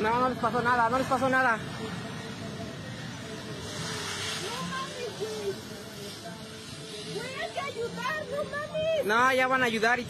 No, no les pasó nada, no les pasó nada. No mames, güey. Hay que ayudar, no mames. No, ya van a ayudar y...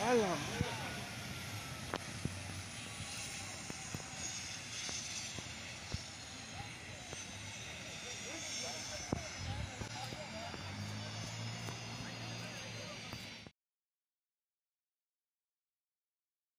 I love it.